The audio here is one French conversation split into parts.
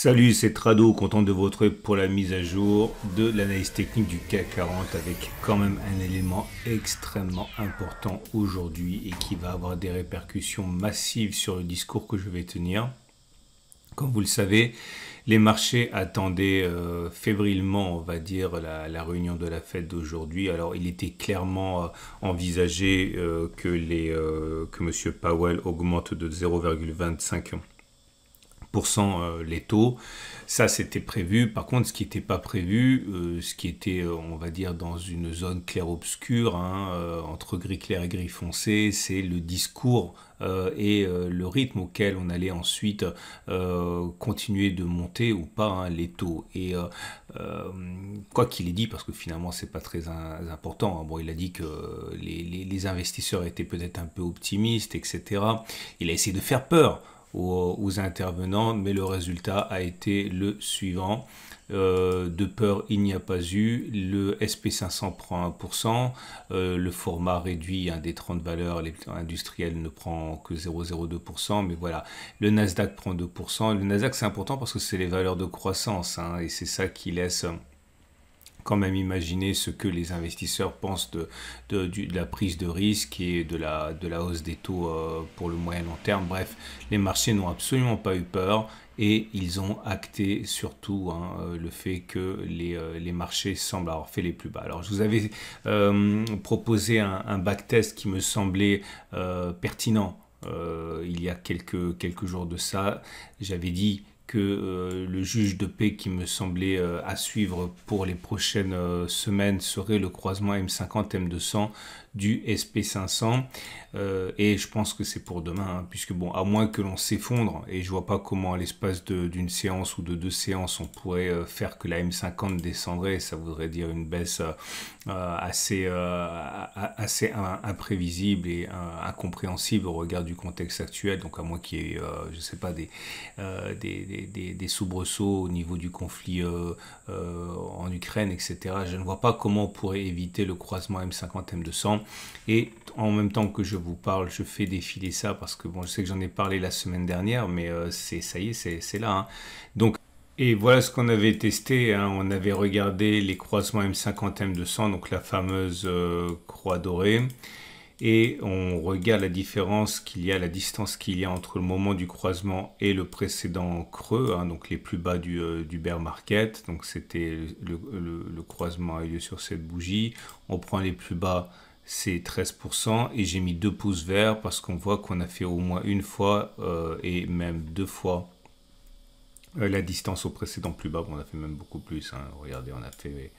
Salut, c'est Trado, content de vous retrouver pour la mise à jour de l'analyse technique du CAC 40 avec quand même un élément extrêmement important aujourd'hui et qui va avoir des répercussions massives sur le discours que je vais tenir. Comme vous le savez, les marchés attendaient euh, fébrilement, on va dire, la, réunion de la Fed d'aujourd'hui. Alors, il était clairement euh, envisagé euh, que, que M. Powell augmente de 0,25 euh, les taux. Ça, c'était prévu. Par contre, ce qui n'était pas prévu, euh, ce qui était, euh, on va dire, dans une zone clair-obscur, hein, entre gris clair et gris foncé, c'est le discours et le rythme auquel on allait ensuite continuer de monter ou pas hein, les taux. Et quoi qu'il ait dit, parce que finalement, c'est pas très important. Hein. Bon, il a dit que les investisseurs étaient peut-être un peu optimistes, etc. Il a essayé de faire peur aux, intervenants, mais le résultat a été le suivant. Euh, de peur, il n'y a pas eu. Le SP500 prend 1%. Euh, le format réduit un des 30 valeurs les industrielles ne prend que 0,02%. Mais voilà, le Nasdaq prend 2%. Le Nasdaq, c'est important parce que c'est les valeurs de croissance. Hein, et c'est ça qui laisse quand même imaginer ce que les investisseurs pensent de, de, la prise de risque et de la, de la hausse des taux euh, pour le moyen long terme. Bref, les marchés n'ont absolument pas eu peur et ils ont acté surtout hein, euh, le fait que les, euh, les, marchés semblent avoir fait les plus bas. Alors je vous avais proposé un, un backtest qui me semblait pertinent il y a quelques, quelques jours de ça. J'avais dit que euh, le juge de paix qui me semblait euh, à suivre pour les prochaines euh, semaines serait le croisement M50-M200 du SP500 et je pense que c'est pour demain hein, puisque bon à moins que l'on s'effondre et je vois pas comment à l'espace d'une séance ou de deux séances on pourrait faire que la M50 descendrait ça voudrait dire une baisse assez assez imprévisible et incompréhensible au regard du contexte actuel donc à moins qu'il y ait je sais pas des, des des, soubresauts au niveau du conflit euh, euh, en Ukraine, etc. Je ne vois pas comment on pourrait éviter le croisement M50-M200. Et en même temps que je vous parle, je fais défiler ça parce que bon, je sais que j'en ai parlé la semaine dernière, mais euh, c'est ça y est, c'est là. Hein. Donc et voilà ce qu'on avait testé. Hein. On avait regardé les croisements M50-M200, donc la fameuse croix dorée et on regarde la différence qu'il y a, la distance qu'il y a entre le moment du croisement et le précédent creux, hein, donc les plus bas du, euh, du bear market. Donc c'était le, croisement a eu lieu sur cette bougie. On prend les plus bas, c'est 13%, et j'ai mis deux pouces verts parce qu'on voit qu'on a fait au moins une fois euh, et même deux fois euh, la distance au précédent plus bas. on a fait même beaucoup plus. Hein. Regardez, on a fait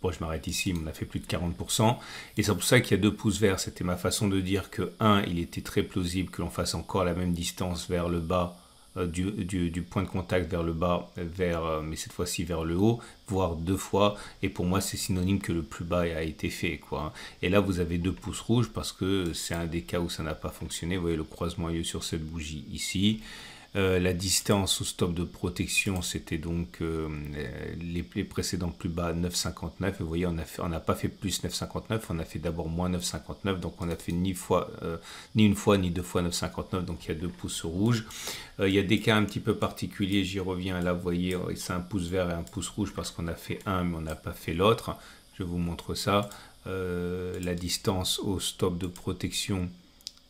Bon, je m'arrête ici, mais on a fait plus de 40%. Et c'est pour ça qu'il y a deux pouces verts. C'était ma façon de dire que, un, il était très plausible que l'on fasse encore la même distance vers le bas, euh, du, point de contact vers le bas, vers, euh, mais cette fois-ci vers le haut, voire deux fois. Et pour moi, c'est synonyme que le plus bas a été fait. Quoi. Et là, vous avez deux pouces rouges parce que c'est un des cas où ça n'a pas fonctionné. Vous voyez, le croisement a lieu sur cette bougie ici. Euh, la distance au stop de protection, c'était donc euh, les, précédents plus bas 9,59. Vous voyez, on n'a pas fait plus 9,59, on a fait d'abord moins 9,59. Donc on a fait ni, fois, euh, ni une fois ni deux fois 9,59. Donc il y a deux pouces rouges. il y a des cas un petit peu particuliers, j'y reviens là. Vous voyez, c'est un pouce vert et un pouce rouge parce qu'on a fait un mais on n'a pas fait l'autre. Je vous montre ça. la distance au stop de protection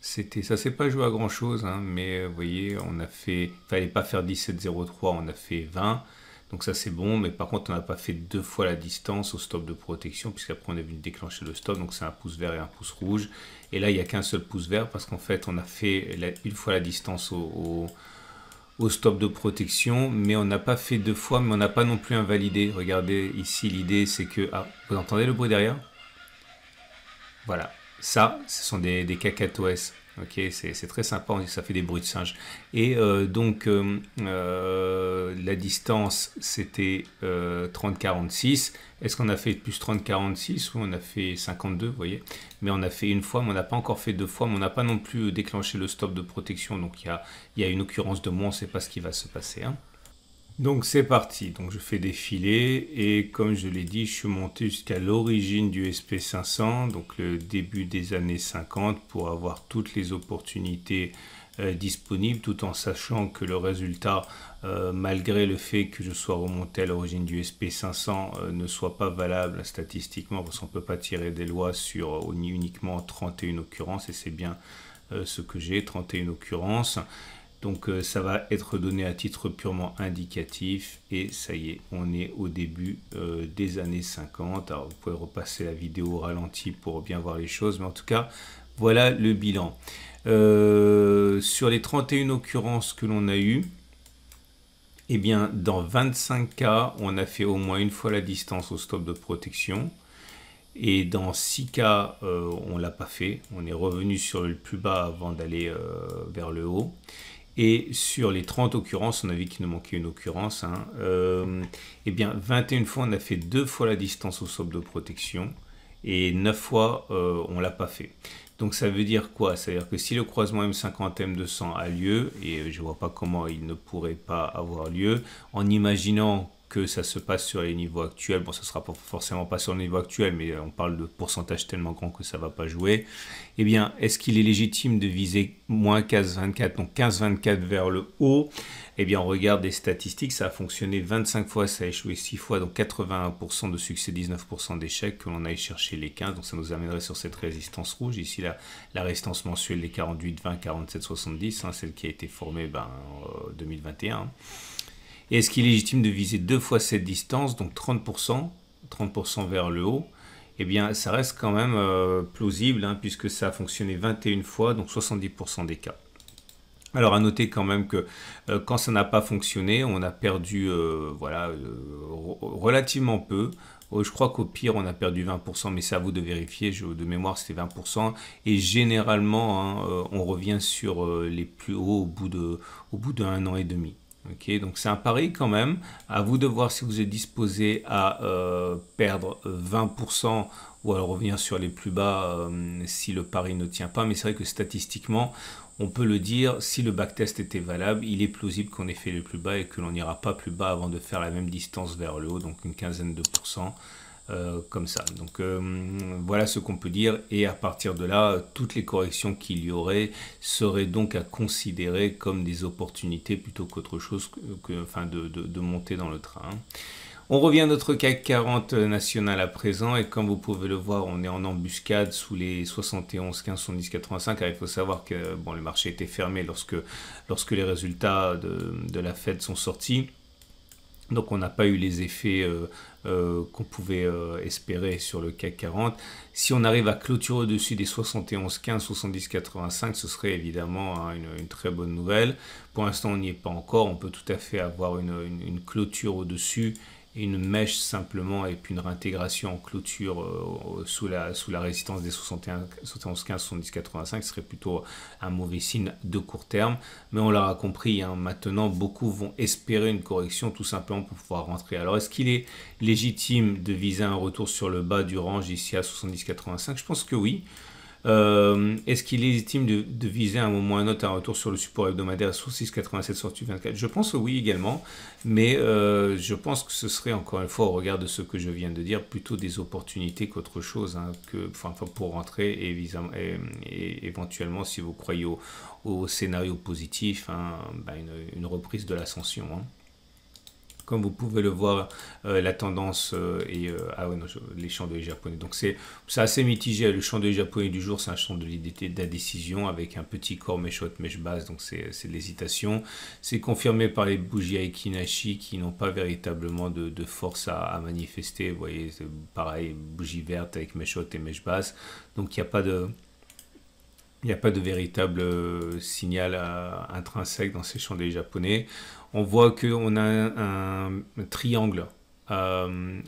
c'était, ça s'est pas joué à grand chose, hein, mais vous voyez, on a fait, fallait pas faire 17,03, on a fait 20, donc ça c'est bon, mais par contre on n'a pas fait deux fois la distance au stop de protection, puisqu'après on est venu déclencher le stop, donc c'est un pouce vert et un pouce rouge, et là il n'y a qu'un seul pouce vert, parce qu'en fait on a fait une fois la distance au, au, stop de protection, mais on n'a pas fait deux fois, mais on n'a pas non plus invalidé. Regardez ici, l'idée c'est que, ah, vous entendez le bruit derrière? Voilà, ça, ce sont des, des cacatoès. Ok, c'est très sympa, ça fait des bruits de singe. Et euh, donc, euh, euh, la distance, c'était 30-46. Est-ce qu'on a fait plus 30-46 ou on a fait 52, vous voyez? Mais on a fait une fois, mais on n'a pas encore fait deux fois, mais on n'a pas non plus déclenché le stop de protection. Donc, il y a, une occurrence de moins, on ne sait pas ce qui va se passer. Hein. Donc c'est parti, donc je fais défiler et comme je l'ai dit, je suis monté jusqu'à l'origine du SP500, donc le début des années 50 pour avoir toutes les opportunités disponible tout en sachant que le résultat malgré le fait que je sois remonté à l'origine du SP500 ne soit pas valable statistiquement parce qu'on ne peut pas tirer des lois sur uniquement 31 occurrences et c'est bien ce que j'ai 31 occurrences donc euh, ça va être donné à titre purement indicatif et ça y est, on est au début euh, des années 50. Alors vous pouvez repasser la vidéo au ralenti pour bien voir les choses, mais en tout cas, voilà le bilan. Euh, sur les 31 occurrences que l'on a eues, eh bien dans 25 cas, on a fait au moins une fois la distance au stop de protection. Et dans 6 cas, on ne l'a pas fait. On est revenu sur le plus bas avant d'aller vers le haut. Et sur les 30 occurrences, on a vu qu'il nous manquait une occurrence. Hein, euh, eh bien, 21 fois, on a fait deux fois la distance au socle de protection et 9 fois, euh, on ne l'a pas fait. Donc ça veut dire quoi? Ça veut dire que si le croisement M50-M200 a lieu, et je ne vois pas comment il ne pourrait pas avoir lieu, en imaginant que ça se passe sur les niveaux actuels. Bon, ça sera pas forcément pas sur le niveau actuel, mais on parle de pourcentage tellement grand que ça va pas jouer. Eh bien, est-ce qu'il est légitime de viser moins 15-24, donc 15-24 vers le haut? Eh bien, on regarde des statistiques, ça a fonctionné 25 fois, ça a échoué 6 fois, donc 81% de succès, 19% d'échecs, que l'on aille chercher les 15, donc ça nous amènerait sur cette résistance rouge. Ici, la, la résistance mensuelle des 48, 20, 47, 70, celle qui a été formée ben, en 2021. Et est-ce qu'il est légitime de viser deux fois cette distance, donc 30%, 30% vers le haut? Eh bien, ça reste quand même euh, plausible, hein, puisque ça a fonctionné 21 fois, donc 70% des cas. Alors à noter quand même que euh, quand ça n'a pas fonctionné, on a perdu euh, voilà, relativement peu. Je crois qu'au pire, on a perdu 20%, mais c'est à vous de vérifier. de mémoire, c'était 20%. Et généralement, hein, on revient sur les plus hauts au bout d'un an et demi. Ok, donc c'est un pari quand même. À vous de voir si vous êtes disposé à euh, perdre 20% ou à revenir sur les plus bas euh, si le pari ne tient pas. Mais c'est vrai que statistiquement, on peut le dire, si le backtest était valable, il est plausible qu'on ait fait le plus bas et que l'on n'ira pas plus bas avant de faire la même distance vers le haut, donc une quinzaine de pourcents. Euh, comme ça. Donc euh, voilà ce qu'on peut dire et à partir de là, toutes les corrections qu'il y aurait seraient donc à considérer comme des opportunités plutôt qu'autre chose que, enfin, de, monter dans le train. On revient à notre CAC 40 national à présent et comme vous pouvez le voir, on est en embuscade sous les 71, 15, 70, 85. il faut savoir que bon, le marché était fermé lorsque, lorsque les résultats de, de la Fed sont sortis. Donc on n'a pas eu les effets euh, euh, qu'on pouvait euh, espérer sur le CAC 40. Si on arrive à clôturer au-dessus des 71, 15, 70, 85, ce serait évidemment hein, une, très bonne nouvelle. Pour l'instant, on n'y est pas encore. On peut tout à fait avoir une clôture au-dessus une mèche simplement et puis une réintégration en clôture euh, sous, la, résistance des 71, 71 15, 70, 85 serait plutôt un mauvais signe de court terme. Mais on l'aura compris, hein, maintenant beaucoup vont espérer une correction tout simplement pour pouvoir rentrer. Alors est-ce qu'il est légitime de viser un retour sur le bas du range ici à 70, 85 Je pense que oui. Euh, est-ce qu'il est légitime de, viser à un moment ou à un autre un retour sur le support hebdomadaire sur 6,87 sur 24 Je pense que oui également, mais euh, je pense que ce serait encore une fois au regard de ce que je viens de dire plutôt des opportunités qu'autre chose, hein, que, enfin, pour rentrer et, et, éventuellement si vous croyez au, scénario positif, hein, ben, une, reprise de l'ascension. Hein. Comme vous pouvez le voir, euh, la tendance euh, est... Euh, ah ouais, les chandeliers japonais. Donc c'est assez mitigé. Le chandelier japonais du jour, c'est un chandelier d'indécision avec un petit corps mèche haute, mèche basse. Donc c'est de l'hésitation. C'est confirmé par les bougies Aikinashi qui n'ont pas véritablement de, force à, manifester. Vous voyez, pareil, bougie verte avec mèche et mèche basse. Donc il n'y a pas de... Il n'y a pas de véritable signal intrinsèque dans ces chandeliers japonais on voit qu'on a un, triangle, euh,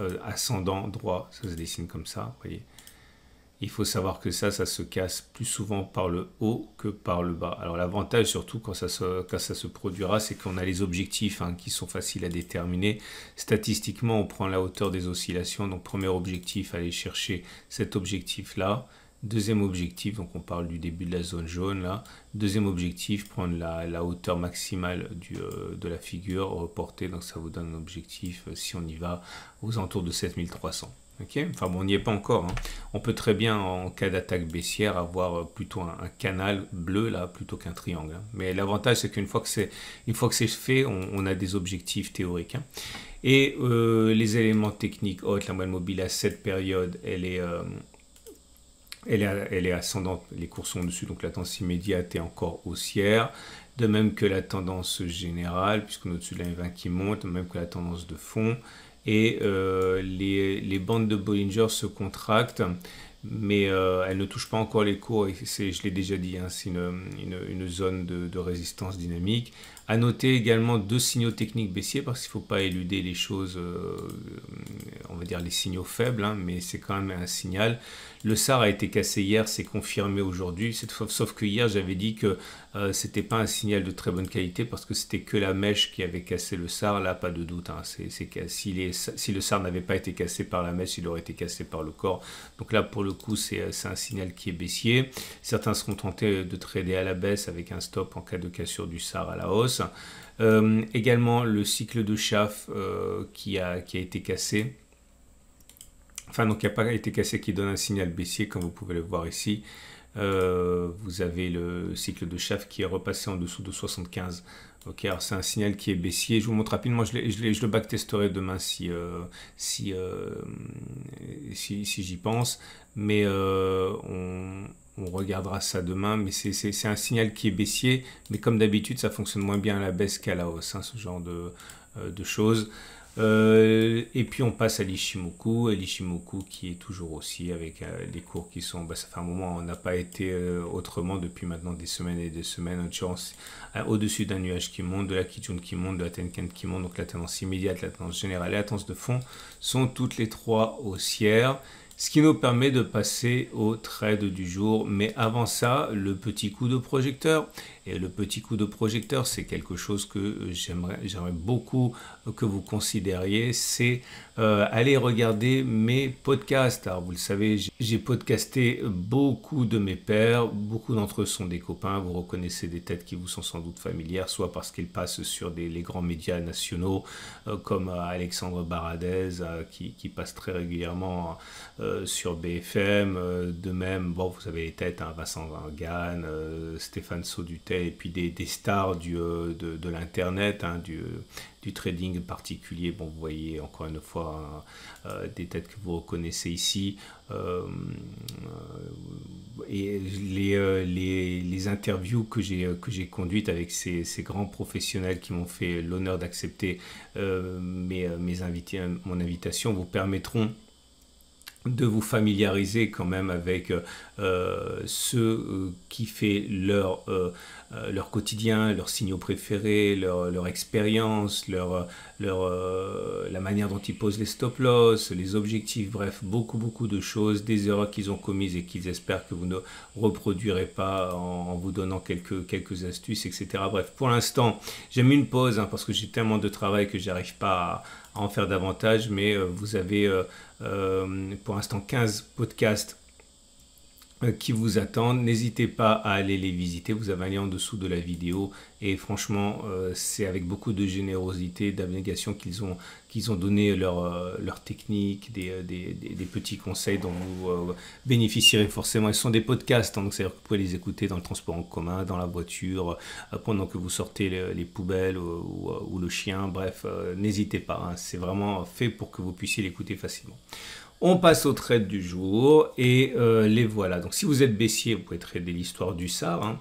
euh, ascendant droit, ça se dessine comme ça. Il faut savoir que ça, ça se casse plus souvent par le haut que par le bas. Alors l'avantage surtout quand ça se, ça se produira, c'est qu'on a les objectifs hein, qui sont faciles à déterminer. Statistiquement, on prend la hauteur des oscillations. Donc premier objectif, aller chercher cet objectif-là. Deuxième objectif, donc on parle du début de la zone jaune là. Deuxième objectif, prendre la, hauteur maximale euh, de la figure reportée. Donc ça vous donne un objectif, euh, si on y va, aux alentours de 7300. enfin bon, on n'y est pas encore. Hein. On peut très bien, en cas d'attaque baissière, avoir euh, plutôt un, canal bleu là, plutôt qu'un triangle. Hein. Mais l'avantage, c'est qu'une fois que c'est, fait, on, a des objectifs théoriques. Hein. Et les éléments techniques haute, la moyenne mobile à cette période, elle est, elle est, ascendante. Les cours sont au-dessus, donc la tendance immédiate est encore haussière. De même que la tendance générale, puisqu'on est au-dessus de la 20 qui monte, même que la tendance de fond et euh, les, bandes de Bollinger se contractent, mais euh, elles ne touchent pas encore les cours, et je l'ai déjà dit, hein, c'est une, zone de, résistance dynamique. À noter également deux signaux techniques baissiers, parce qu'il ne faut pas éluder les choses, euh, on va dire les signaux faibles, hein, mais c'est quand même un signal. Le SAR a été cassé hier, c'est confirmé aujourd'hui, sauf que hier j'avais dit que euh, c'était pas un signal de très bonne qualité parce que c'était que la mèche qui avait cassé le SAR, là pas de doute, hein. si, le SAR n'avait pas été cassé par la mèche, il aurait été cassé par le corps. Donc là pour le coup c'est, un signal qui est baissier. Certains seront tentés de trader à la baisse avec un stop en cas de cassure du SAR à la hausse. Euh, également le cycle de chaff euh, qui a été cassé enfin donc qui n'a pas été cassé, qui donne un signal baissier, comme vous pouvez le voir ici. Euh, vous avez le cycle de chaff qui est repassé en dessous de 75. Ok, alors c'est un signal qui est baissier. Je vous montre rapidement, je, je, le backtesterai demain si, euh, euh, si, si, j'y pense. Mais on, regardera ça demain. Mais c'est un signal qui est baissier. Mais comme d'habitude, ça fonctionne moins bien à la baisse qu'à la hausse, hein, ce genre de, de choses. Euh, et puis on passe à l'Ishimoku, l'Ishimoku qui est toujours aussi avec euh, les cours qui sont, bah, ça fait un moment, on n'a pas été euh, autrement depuis maintenant des semaines et des semaines, au-dessus d'un nuage qui monte, de la Kijun qui monte, de la Tenken qui monte, donc la tendance immédiate, la tendance générale et la tendance de fond sont toutes les trois haussières. Ce qui nous permet de passer au trade du jour. Mais avant ça, le petit coup de projecteur. Et le petit coup de projecteur, c'est quelque chose que j'aimerais beaucoup que vous considériez. C'est euh, aller regarder mes podcasts. Alors vous le savez, j'ai podcasté beaucoup de mes pairs. Beaucoup d'entre eux sont des copains. Vous reconnaissez des têtes qui vous sont sans doute familières, soit parce qu'ils passent sur des, les grands médias nationaux euh, comme euh, Alexandre Baradez qui, passe très régulièrement sur BFM. de même, bon, vous avez les têtes, hein, Vincent Van Gann, Stéphane Saudutet et puis des, stars euh, de, l'Internet, hein, du, du, trading particulier. Bon, vous voyez encore une fois euh, des têtes que vous reconnaissez ici. Euh, les, interviews que j'ai conduites avec ces, grands professionnels qui m'ont fait l'honneur d'accepter mes, mes mon invitation vous permettront de vous familiariser quand même avec euh, ceux euh, qui fait leur, euh, leur quotidien, leurs signaux préférés, leur, leur expérience, leur, leur, la manière dont ils posent les stop-loss, les objectifs, bref, beaucoup beaucoup de choses, des erreurs qu'ils ont commises et qu'ils espèrent que vous ne reproduirez pas en, vous donnant quelques, quelques astuces, etc. Bref, pour l'instant, j'ai mis une pause hein, parce que j'ai tellement de travail que j'arrive pas à, en faire davantage, mais vous avez pour l'instant 15 podcasts euh, qui vous attendent. N'hésitez pas à aller les visiter. Vous avez un lien en dessous de la vidéo. Et franchement, euh, c'est avec beaucoup de générosité, d'abnégation qu'ils ont, qu'ils ont donné leur, euh, leur technique, des, des, des, petits conseils dont vous bénéficierez forcément. Ils sont des podcasts, hein, donc c'est-à-dire que vous pouvez les écouter dans le transport en commun, dans la voiture, pendant que vous sortez les, poubelles ou, le chien. Bref, n'hésitez pas. Hein. c'est vraiment fait pour que vous puissiez l'écouter facilement. On passe au trade du jour et euh, les voilà. Donc si vous êtes baissier, vous pouvez trader l'histoire du SAR. Hein.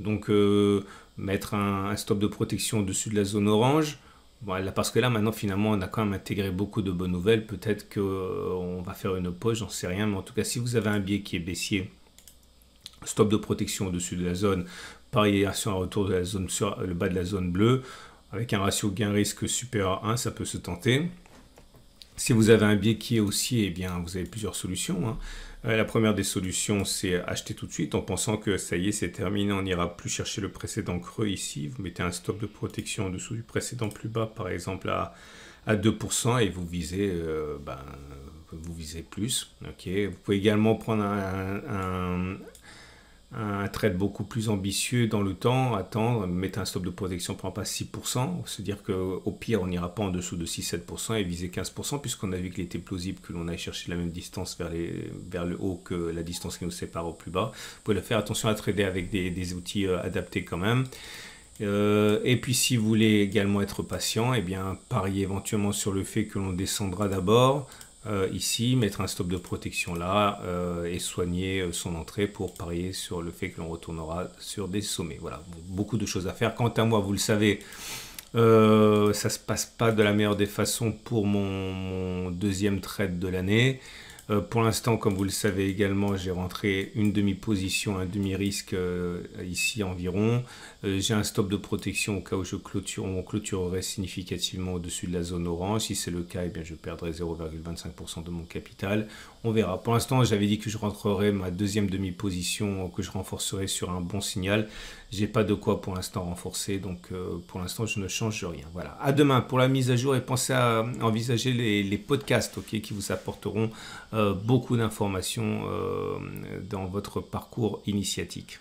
Donc euh, mettre un, stop de protection au-dessus de la zone orange. Voilà, parce que là maintenant finalement on a quand même intégré beaucoup de bonnes nouvelles. Peut-être qu'on euh, va faire une pause, j'en sais rien. Mais en tout cas si vous avez un biais qui est baissier, stop de protection au-dessus de la zone, pareil sur un retour de la zone sur le bas de la zone bleue, avec un ratio gain-risque supérieur à 1, ça peut se tenter. Si vous avez un biais qui est haussier, eh bien, vous avez plusieurs solutions. Hein. Euh, la première des solutions, c'est acheter tout de suite en pensant que ça y est, c'est terminé, on n'ira plus chercher le précédent creux ici. Vous mettez un stop de protection en dessous du précédent plus bas, par exemple à, à 2%, et vous visez, euh, ben, vous visez plus. Vous pouvez également prendre un, un trade beaucoup plus ambitieux dans le temps, attendre, mettre un stop de protection pour pas 6%, se dire qu'au pire on n'ira pas en dessous de 6-7% et viser 15% puisqu'on a vu qu'il était plausible que l'on aille chercher la même distance vers, le haut que la distance qui nous sépare au plus bas. Vous pouvez faire, attention à trader avec des, outils euh, adaptés quand même. Euh, et puis si vous voulez également être patient, eh bien pariez éventuellement sur le fait que l'on descendra d'abord, euh, ici, mettre un stop de protection là euh, et soigner euh, son entrée pour parier sur le fait que l'on retournera sur des sommets. Voilà, beaucoup de choses à faire. Quant à moi, vous le savez, ça ça se passe pas de la meilleure des façons pour mon deuxième trade de l'année. Euh, pour l'instant, comme vous le savez également, j'ai rentré une demi-position, un demi-risque euh, ici environ. Euh, j'ai un stop de protection au cas où je clôture, on clôturerait significativement au-dessus de la zone orange. Si c'est le cas, eh bien, je perdrai 0,25% de mon capital. On verra. Pour l'instant, j'avais dit que je rentrerai ma deuxième demi-position, que je renforcerai sur un bon signal. J'ai pas de quoi pour l'instant renforcer, donc pour l'instant, je ne change rien. Voilà. À demain pour la mise à jour et pensez à envisager les, podcasts, qui vous apporteront euh, beaucoup d'informations euh, dans votre parcours initiatique.